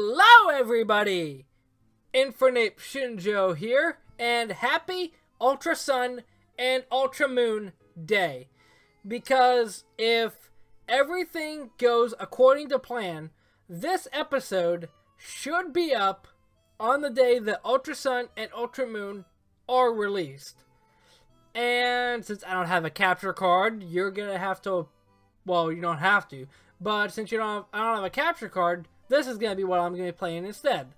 Hello, everybody! Infernape Shinjo here, and happy Ultra Sun and Ultra Moon Day. Because if everything goes according to plan, this episode should be up on the day that Ultra Sun and Ultra Moon are released. And since I don't have a capture card, you're gonna have to. Well, you don't have to, but since you don't, have, I don't have a capture card, this is gonna be what I'm gonna be playing instead.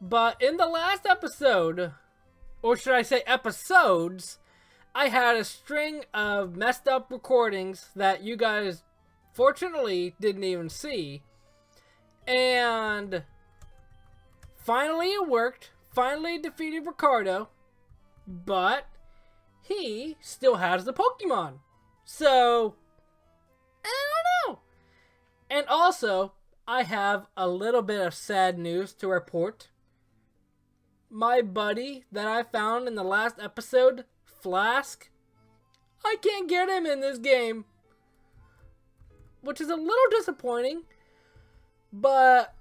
But in the last episode, or should I say episodes, I had a string of messed up recordings that you guys fortunately didn't even see. And finally it worked. Finally defeated Ricardo. But he still has the Pokemon. So, I don't know. And also, I have a little bit of sad news to report. My buddy that I found in the last episode, Flask, I can't get him in this game. Which is a little disappointing. But,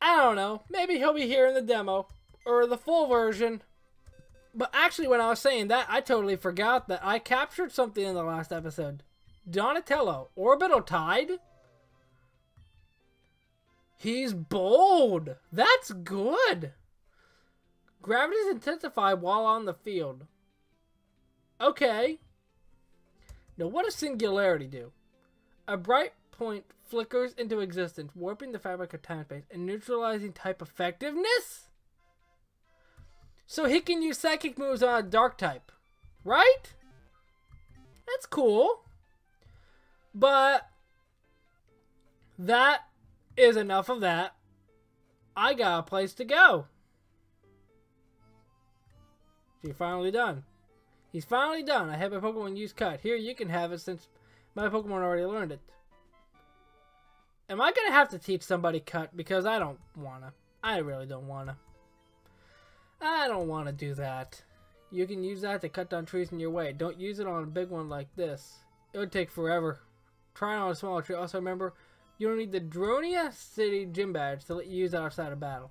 I don't know. Maybe he'll be here in the demo. Or the full version. But actually, when I was saying that, I totally forgot that I captured something in the last episode. Donatello, Orbital Tide? He's bold. That's good. Gravities intensify while on the field. Okay. Now, what does singularity do? A bright point flickers into existence, warping the fabric of time space and neutralizing type effectiveness? So he can use psychic moves on a dark type, right? That's cool. But that is enough of that. I got a place to go. He's finally done. He's finally done. I have my Pokemon use cut. Here, you can have it since my Pokemon already learned it. Am I going to have to teach somebody cut? Because I don't want to. I really don't want to. I don't want to do that. You can use that to cut down trees in your way. Don't use it on a big one like this. It would take forever. Try it on a smaller tree. Also remember, you don't need the Dronia City Gym Badge to let you use it outside of battle.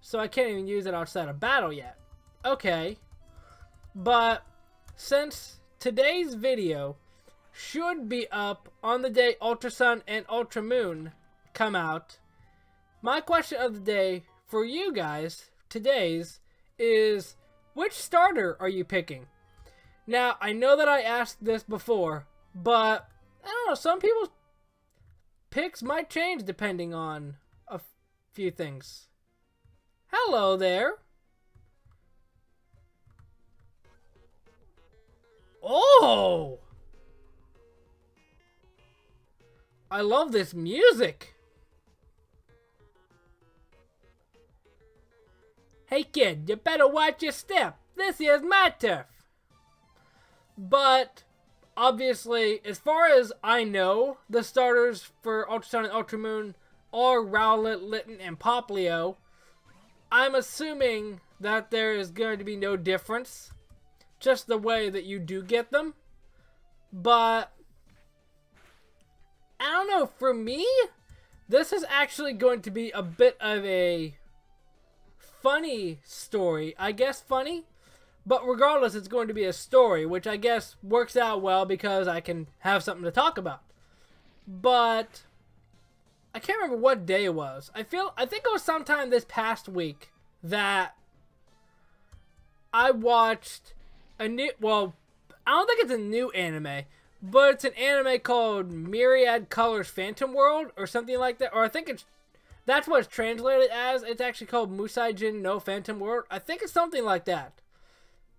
So I can't even use it outside of battle yet. Okay. But since today's video should be up on the day Ultra Sun and Ultra Moon come out, my question of the day for you guys, today's, is which starter are you picking? Now, I know that I asked this before, but I don't know, some people's picks might change depending on a few things. Hello there. Oh! I love this music. Hey kid, you better watch your step. This is my turf. But obviously, as far as I know, the starters for Ultra Sun and Ultra Moon are Rowlet, Litten, and Popplio. I'm assuming that there is going to be no difference. Just the way that you do get them. But, I don't know, for me, this is actually going to be a bit of a funny story. I guess funny. But regardless, it's going to be a story, which I guess works out well because I can have something to talk about. But I can't remember what day it was. I feel I think it was sometime this past week that I watched a new well, I don't think it's a new anime, but it's an anime called Myriad Colors Phantom World or something like that. Or I think it's that's what it's translated as. It's actually called Musaigen no Phantom World. I think it's something like that.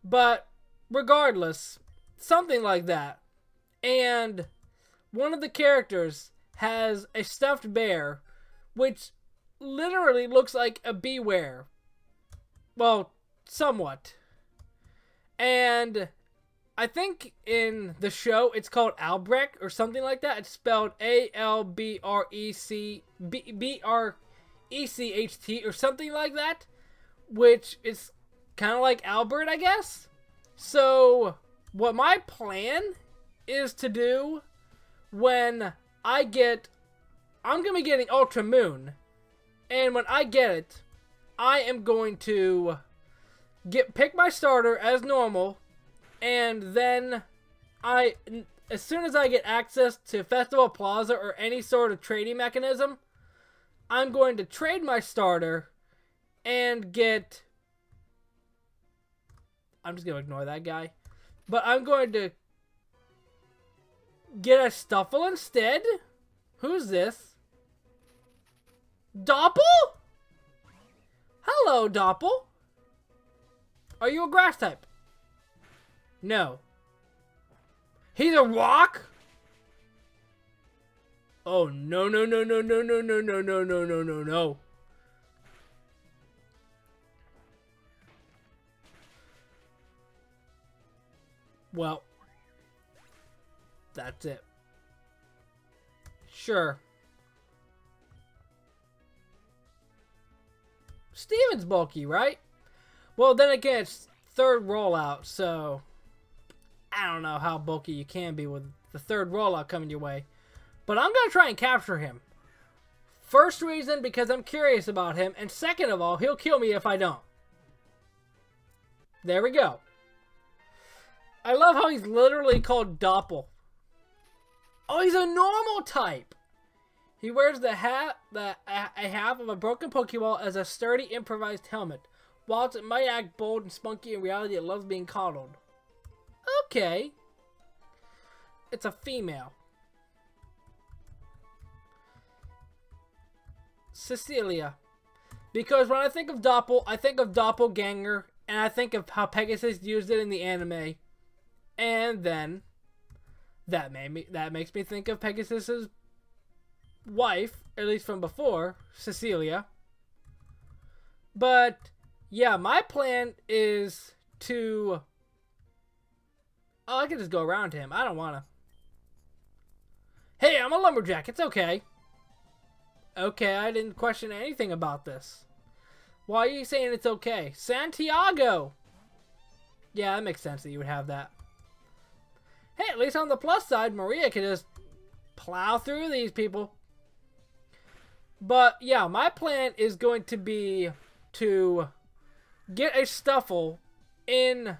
But regardless, something like that. And one of the characters has a stuffed bear, which literally looks like a Bewear. Well, somewhat. And I think in the show it's called Albrecht or something like that. It's spelled A L B R E C B R E C H T or something like that, which is kind of like Albert, I guess. So, what my plan is to do when I get I'm going to be getting Ultra Moon And when I get it, I am going to get pick my starter as normal, and then I as soon as I get access to Festival Plaza or any sort of trading mechanism, I'm going to trade my starter and get I'm just going to ignore that guy. But I'm going to get a Stufful instead. Who's this? Doppel? Hello, Doppel. Are you a grass type? No. He's a rock? Oh, no, no, no, no, no, no, no, no, no, no, no, no, no. Well, that's it. Sure. Steven's bulky, right? Well, then again, it's third rollout, so I don't know how bulky you can be with the third rollout coming your way. But I'm going to try and capture him. First reason, because I'm curious about him. And second of all, he'll kill me if I don't. There we go. I love how he's literally called Doppel. Oh, he's a normal type. He wears the hat, the a half of a broken Pokeball as a sturdy improvised helmet. Whilst it might act bold and spunky, in reality it loves being coddled. Okay. It's a female. Cecilia. Because when I think of Doppel, I think of Doppelganger, and I think of how Pegasus used it in the anime. And then that made me that makes me think of Pegasus's wife, at least from before, Cecilia. But yeah, my plan is to Oh, I can just go around him. I don't wanna. Hey, I'm a lumberjack. It's okay. Okay, I didn't question anything about this. Why are you saying it's okay? Santiago! Yeah, that makes sense that you would have that. Hey, at least on the plus side, Maria can just plow through these people. But, yeah, my plan is going to be to get a Stufful in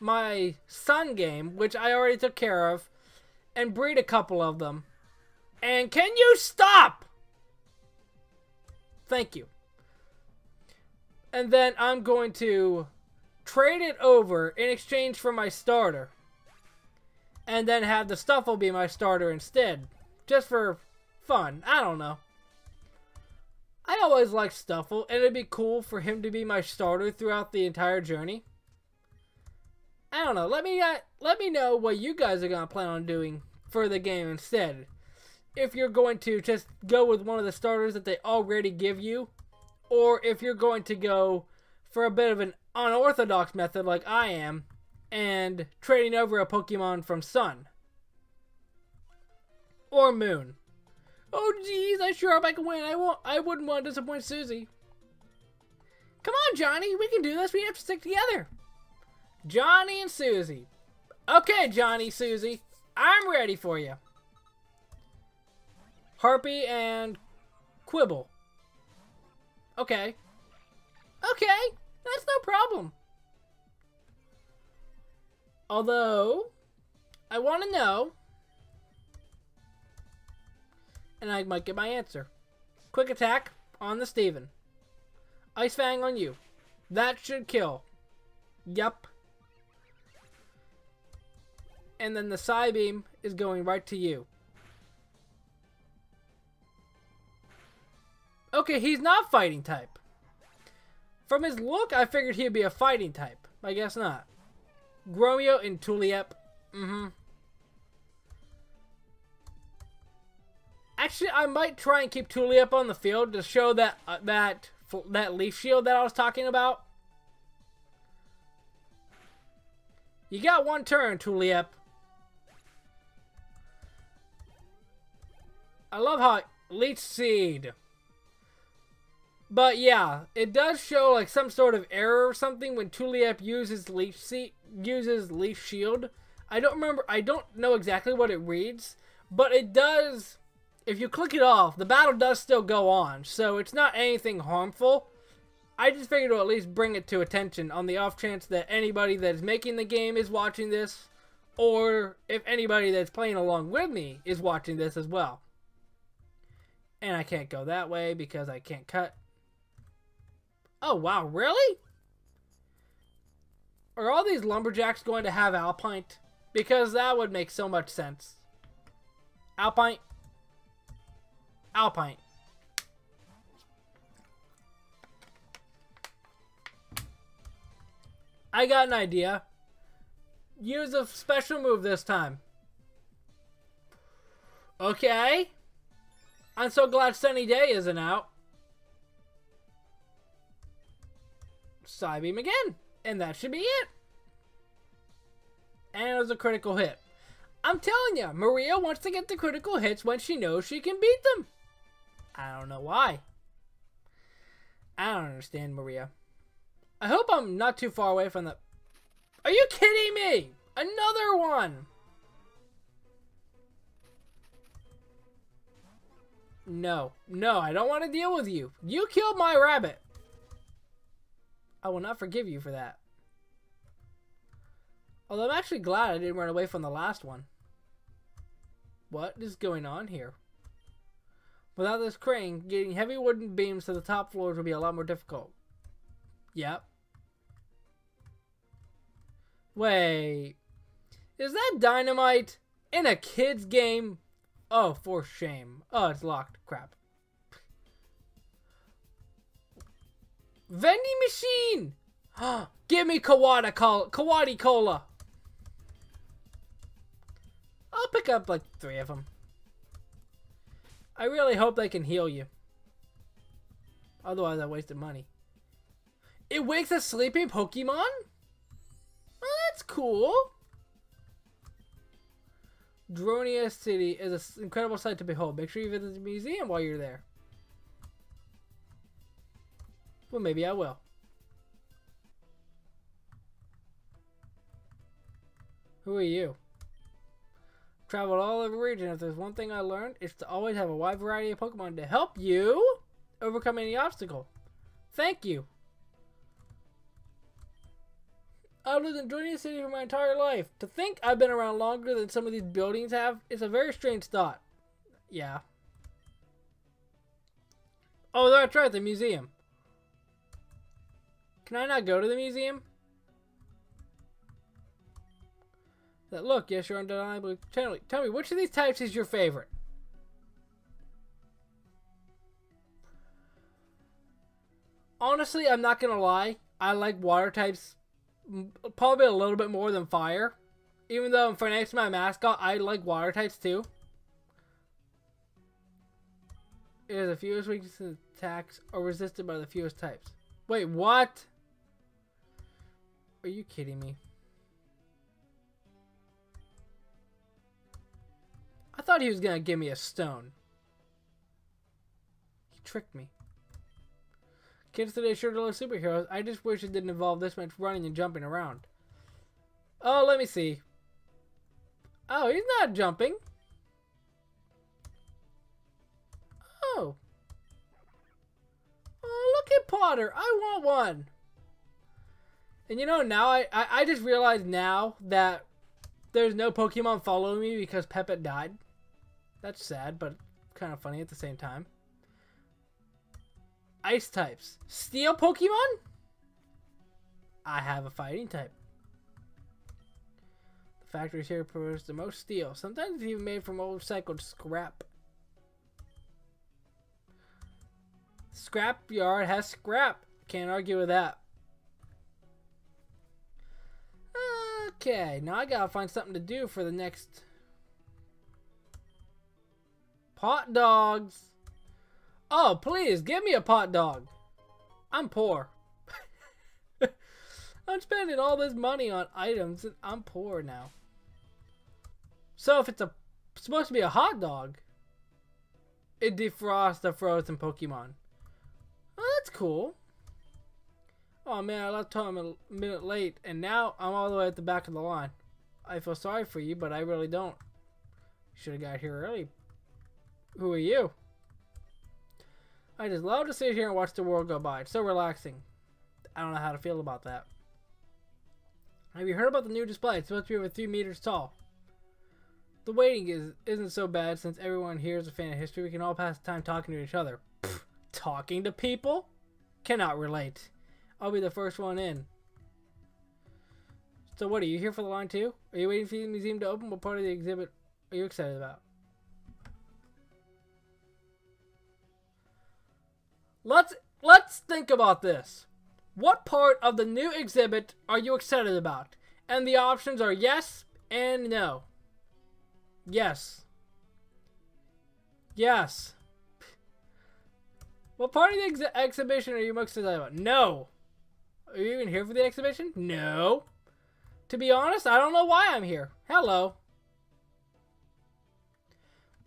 my Sun game, which I already took care of, and breed a couple of them. And can you stop? Thank you. And then I'm going to trade it over in exchange for my starter. And then have the Stufful be my starter instead. Just for fun. I don't know. I always liked Stufful, and it'd be cool for him to be my starter throughout the entire journey. I don't know. Let me uh, let me know what you guys are gonna plan on doing for the game instead. If you're going to just go with one of the starters that they already give you, or if you're going to go for a bit of an unorthodox method like I am, and trading over a Pokemon from Sun or Moon. Oh geez, I sure hope I can win. I won't. I wouldn't want to disappoint Susie. Come on, Johnny, we can do this. We have to stick together. Johnny and Susie. Okay, Johnny, Susie, I'm ready for you. Harpy and Quibble. Okay. Okay, that's no problem. Although, I want to know, and I might get my answer. Quick attack on the Steven. Ice Fang on you. That should kill. Yup and then the Psybeam is going right to you. Okay, he's not fighting type. From his look, I figured he'd be a fighting type. I guess not. Gromio and Tulip. Mm-hmm. Actually, I might try and keep Tulip on the field to show that uh, that that leaf shield that I was talking about. You got one turn, Tulip. I love how leech seed. But yeah, it does show like some sort of error or something when Tulip uses leech seed uses leaf shield. I don't remember I don't know exactly what it reads, but it does if you click it off, the battle does still go on, so it's not anything harmful. I just figured to at least bring it to attention on the off chance that anybody that's making the game is watching this, or if anybody that's playing along with me is watching this as well. And I can't go that way because I can't cut. Oh, wow, really? Are all these lumberjacks going to have Alpine? Because that would make so much sense. Alpine. Alpine. I got an idea. Use a special move this time. Okay. I'm so glad Sunny Day isn't out. Psybeam again. And that should be it. And it was a critical hit. I'm telling you, Maria wants to get the critical hits when she knows she can beat them. I don't know why. I don't understand Maria. I hope I'm not too far away from the... Are you kidding me? Another one! No. No, I don't want to deal with you. You killed my rabbit. I will not forgive you for that. Although I'm actually glad I didn't run away from the last one. What is going on here? Without this crane, getting heavy wooden beams to the top floors would be a lot more difficult. Yep. Wait. Is that dynamite in a kid's game? Oh, for shame. Oh, it's locked. Crap. Vending machine! Give me Kawada Cola. Kawadi Cola. I'll pick up like three of them. I really hope they can heal you. Otherwise, I wasted money. It wakes a sleeping Pokemon? Oh, that's cool. Dronia City is an incredible sight to behold. Make sure you visit the museum while you're there. Well, maybe I will. Who are you? Traveled all over the region. If there's one thing I learned, it's to always have a wide variety of Pokemon to help you overcome any obstacle. Thank you. I've lived in Dronia City for my entire life. To think I've been around longer than some of these buildings have is a very strange thought. Yeah. Oh, that's right, the museum. Can I not go to the museum? That look, yes, you're undeniably. Tell me, tell me, which of these types is your favorite? Honestly, I'm not gonna lie. I like water types probably a little bit more than fire. Even though next to my mascot, I like water types too. It has the fewest weaknesses attacks are resisted by the fewest types. Wait, what? Are you kidding me? I thought he was gonna give me a stone. He tricked me. Kids today sure to love superheroes. I just wish it didn't involve this much running and jumping around. Oh, let me see. Oh, he's not jumping. Oh. Oh, look at Potter. I want one. And you know, now I, I, I just realized now that there's no Pokemon following me because Peppet died. That's sad, but kind of funny at the same time. Ice types. Steel Pokemon? I have a fighting type. The factories here produce the most steel. Sometimes even made from old recycled scrap. Scrap yard has scrap. Can't argue with that. Okay, now I gotta find something to do for the next... Pot dogs! Oh, please, give me a pot dog. I'm poor. I'm spending all this money on items and I'm poor now. So if it's a supposed to be a hot dog, it defrosts a frozen Pokemon. Oh, that's cool. Oh man, I left home a minute late and now I'm all the way at the back of the line. I feel sorry for you, but I really don't. Should have got here early. Who are you? I just love to sit here and watch the world go by. It's so relaxing. I don't know how to feel about that. Have you heard about the new display? It's supposed to be over three meters tall. The waiting is isn't so bad since everyone here is a fan of history. We can all pass the time talking to each other. Pfft, talking to people? Cannot relate. I'll be the first one in. So what, are you here for the line too? Are you waiting for the museum to open? What part of the exhibit are you excited about? Let's let's think about this. What part of the new exhibit are you excited about? And the options are yes and no. Yes. Yes. What part of the ex exhibition are you most excited about? No. Are you even here for the exhibition? No. To be honest, I don't know why I'm here. Hello.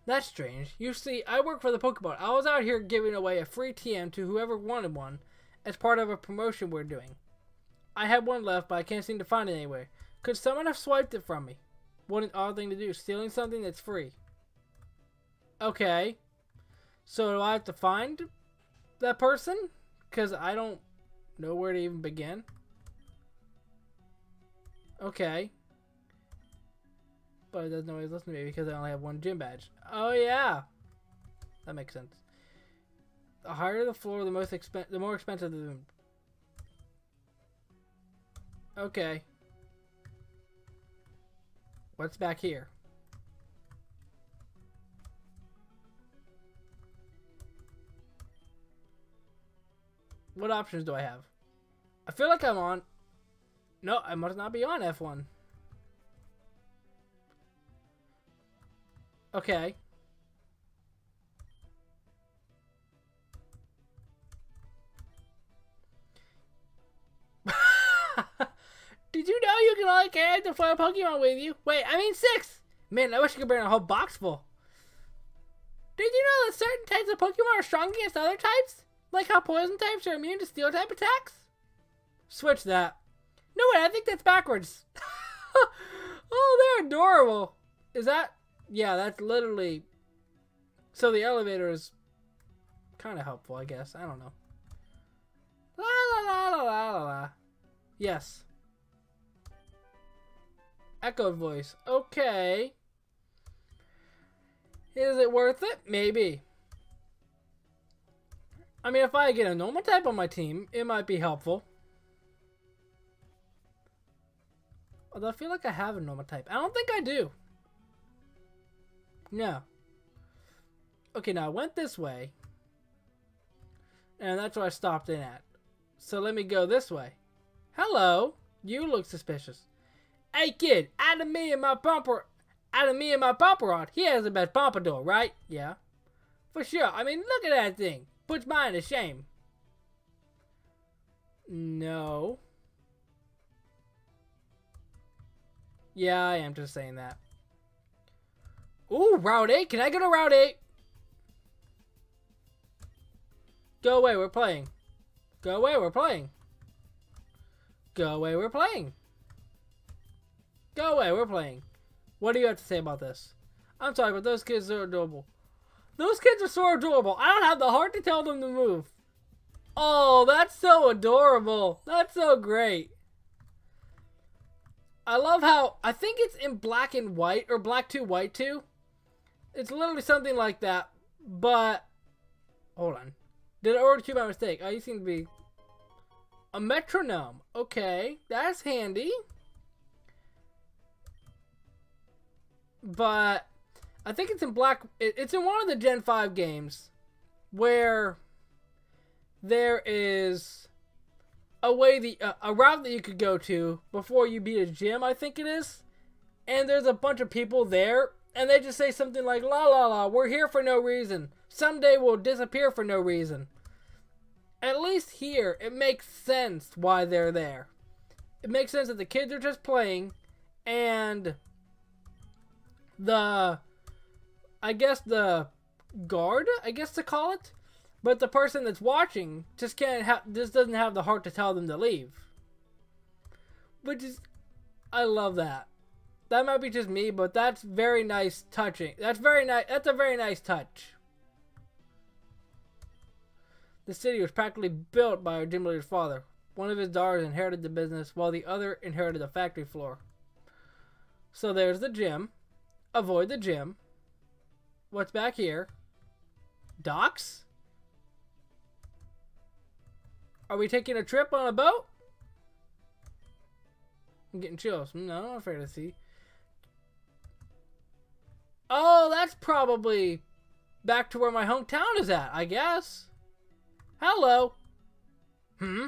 That's strange. You see, I work for the Pokemon. I was out here giving away a free TM to whoever wanted one as part of a promotion we're doing. I had one left, but I can't seem to find it anywhere. Could someone have swiped it from me? What an odd thing to do, stealing something that's free. Okay. So do I have to find that person? Because I don't know where to even begin. Okay. But it doesn't always listen to me because I only have one gym badge. Oh yeah. That makes sense. The higher the floor, the most expen the more expensive the room. Okay. What's back here? What options do I have? I feel like I'm on... No, I must not be on F1. Okay. Did you know you can only carry to four Pokemon with you? Wait, I mean six! Man, I wish I could bring a whole box full. Did you know that certain types of Pokemon are strong against other types? Like how poison types are immune to steel type attacks? Switch that. No, wait, I think that's backwards. oh, they're adorable. Is that? Yeah, that's literally. So the elevator is kind of helpful, I guess. I don't know. La la la la la la la. Yes. Echoed voice. Okay. Is it worth it? Maybe. I mean, if I get a normal type on my team, it might be helpful. Although I feel like I have a normal type. I don't think I do. No. Okay, now I went this way. And that's where I stopped in at. So let me go this way. Hello. You look suspicious. Hey kid, out of me and my bumper, out of me and my bumper on, he has the best pompadour, right? Yeah. For sure. I mean, look at that thing. Puts mine to shame. No. Yeah, I am just saying that. Ooh, Route 8. Can I go to Route 8? Go away, we're playing. Go away, we're playing. Go away, we're playing. Go away, we're playing. What do you have to say about this? I'm sorry, but those kids are adorable. Those kids are so adorable. I don't have the heart to tell them to move. Oh, that's so adorable. That's so great. I love how, I think it's in black and white, or black to white too. It's literally something like that, but, hold on. Did I order two by mistake? Oh, you seem to be, a metronome. Okay, that's handy. But, I think it's in black, it's in one of the Gen 5 games, where there is a way the uh, a route that you could go to before you beat a gym, I think it is. And there's a bunch of people there, and they just say something like, "La la la, we're here for no reason. Someday we'll disappear for no reason." At least here, it makes sense why they're there. It makes sense that the kids are just playing, and the, I guess the guard, I guess to call it, but the person that's watching just can't have, just doesn't have the heart to tell them to leave. Which is, I love that. That might be just me, but that's very nice touching. That's very nice. That's a very nice touch. The city was practically built by gym leader's father. One of his daughters inherited the business, while the other inherited the factory floor. So there's the gym. Avoid the gym. What's back here? Docks? Are we taking a trip on a boat? I'm getting chills. No, I'm afraid to see. Oh, that's probably back to where my hometown is at, I guess. Hello. Hmm?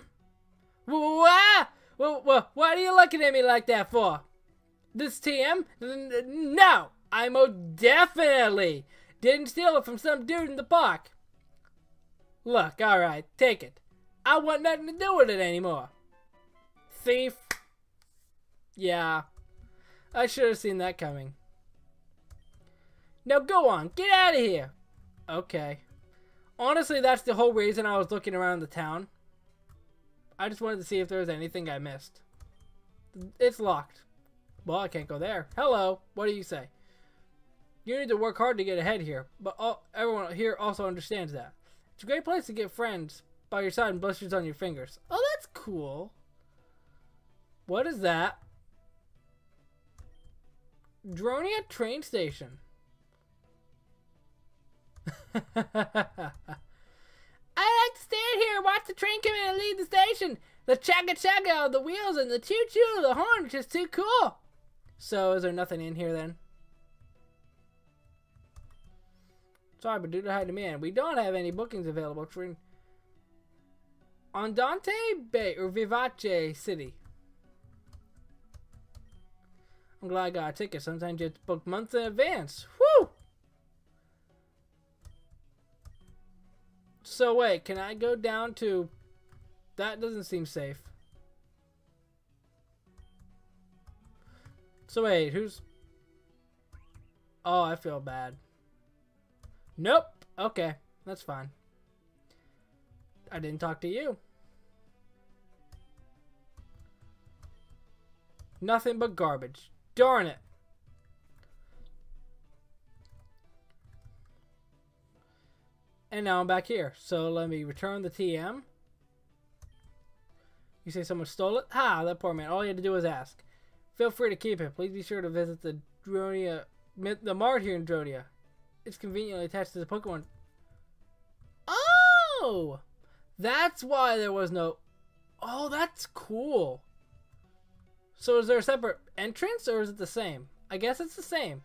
Why? Why are you looking at me like that for? This TM? No, I most definitely didn't steal it from some dude in the park. Look, alright, take it. I want nothing to do with it anymore. Thief. Yeah. I should have seen that coming. Now go on, get out of here. Okay. Honestly, that's the whole reason I was looking around the town. I just wanted to see if there was anything I missed. It's locked. Well, I can't go there. Hello, what do you say? You need to work hard to get ahead here, but all, everyone here also understands that. It's a great place to get friends by your side and blisters on your fingers. Oh, that's cool. What is that? Dronia train station. I like to stand here and watch the train come in and leave the station. The chugga chugga of the wheels and the choo choo of the horn is just too cool. So, is there nothing in here then? Sorry, but due to high demand, we don't have any bookings available for Andante Bay or Vivace City. I'm glad I got a ticket. Sometimes you have to book months in advance. Woo! So wait, can I go down to... That doesn't seem safe. So wait, who's... Oh, I feel bad. Nope. Okay, that's fine. I didn't talk to you. Nothing but garbage. Darn it. And now I'm back here. So let me return the TM. You say someone stole it? Ha, that poor man. All you had to do was ask. Feel free to keep it. Please be sure to visit the Dronia, the mart here in Dronia. It's conveniently attached to the Pokemon. Oh! That's why there was no... Oh, that's cool. So is there a separate entrance or is it the same? I guess it's the same.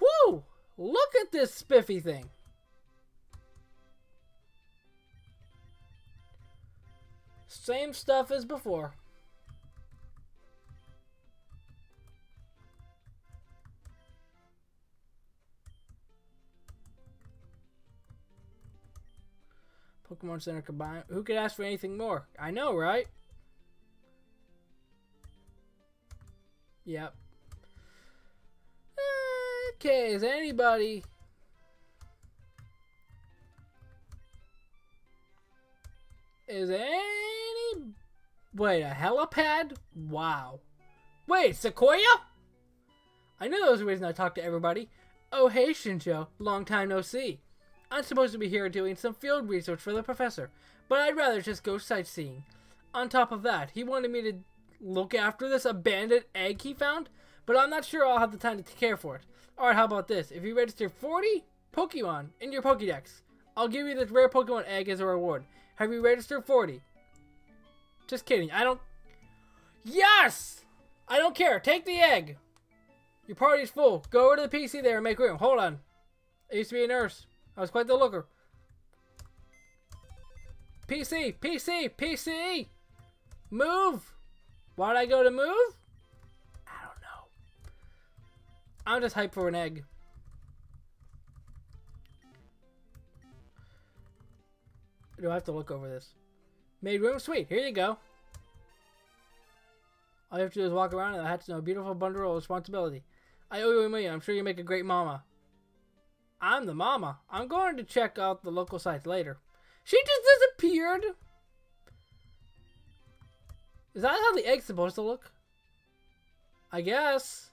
Whoo! Look at this spiffy thing. Same stuff as before. Pokemon Center combined. Who could ask for anything more? I know, right? Yep. Okay, is anybody... Is any... Wait, a helipad? Wow. Wait, Sequoia? I knew there was a reason I talked to everybody. Oh, hey, Shinjo. Long time no see. I'm supposed to be here doing some field research for the professor, but I'd rather just go sightseeing. On top of that, he wanted me to look after this abandoned egg he found, but I'm not sure I'll have the time to care for it. Alright, how about this? If you register 40 Pokemon in your Pokedex, I'll give you this rare Pokemon egg as a reward. Have you registered 40? Just kidding. I don't... Yes! I don't care. Take the egg. Your party's full. Go over to the PC there and make room. Hold on. I used to be a nurse. I was quite the looker. PC! PC! PC! Move! Why did I go to move? I don't know. I'm just hyped for an egg. Do I have to look over this? Made room? Sweet. Here you go. All you have to do is walk around and I have to know beautiful bundle of responsibility. I owe you a million. I'm sure you make a great mama. I'm the mama. I'm going to check out the local sites later. She just disappeared. Is that how the egg's supposed to look? I guess.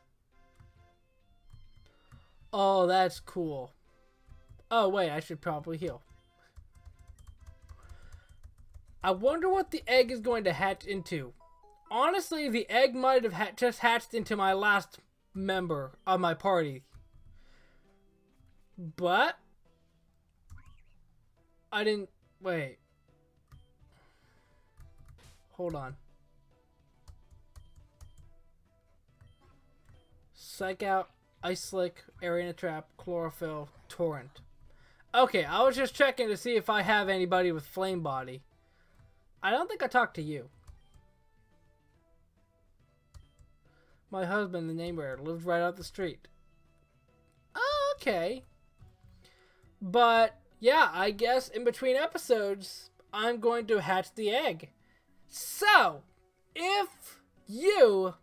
Oh, that's cool. Oh, wait, I should probably heal. I wonder what the egg is going to hatch into. Honestly, the egg might have ha just hatched into my last member of my party. But I didn't wait. Hold on. Psych out, ice slick, arena trap, chlorophyll, torrent. Okay, I was just checking to see if I have anybody with flame body. I don't think I talked to you. My husband, the neighbor, lives right up the street. Oh, okay. But, yeah, I guess in between episodes, I'm going to hatch the egg. So, if you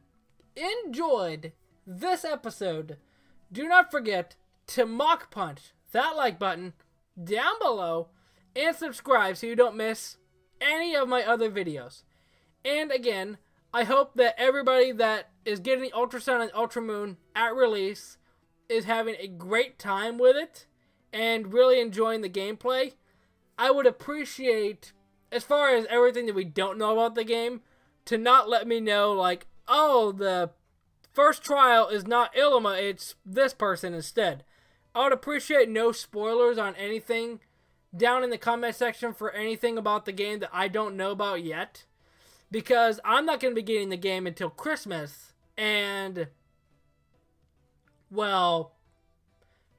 enjoyed this episode, do not forget to Mach Punch that like button down below and subscribe so you don't miss any of my other videos. And again, I hope that everybody that is getting Ultra Sun and Ultra Moon at release is having a great time with it and really enjoying the gameplay. I would appreciate, as far as everything that we don't know about the game, to not let me know, like, oh, the first trial is not Ilima, it's this person instead. I would appreciate no spoilers on anything down in the comment section for anything about the game that I don't know about yet. Because I'm not going to be getting the game until Christmas. And, well,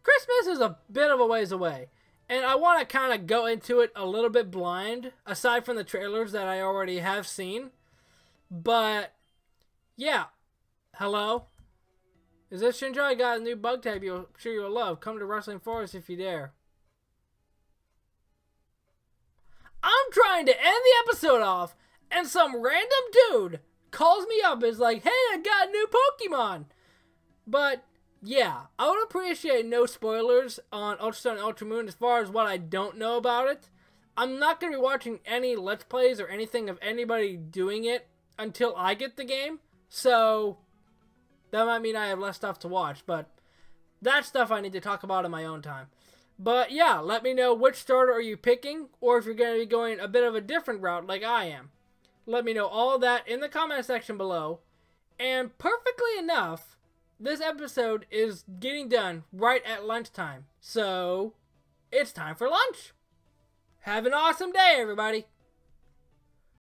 Christmas is a bit of a ways away. And I want to kind of go into it a little bit blind, aside from the trailers that I already have seen. But, yeah. Hello? Is this Shinjo? I got a new bug type you'll sure you'll love. Come to Wrestling Forest if you dare. I'm trying to end the episode off, and some random dude calls me up and is like, hey, I got a new Pokemon. But yeah, I would appreciate no spoilers on Ultra Sun and Ultra Moon as far as what I don't know about it. I'm not going to be watching any Let's Plays or anything of anybody doing it until I get the game. So that might mean I have less stuff to watch, but that stuff I need to talk about in my own time. But yeah, let me know which starter are you picking, or if you're going to be going a bit of a different route like I am. Let me know all that in the comment section below. And perfectly enough, this episode is getting done right at lunchtime. So, it's time for lunch. Have an awesome day, everybody.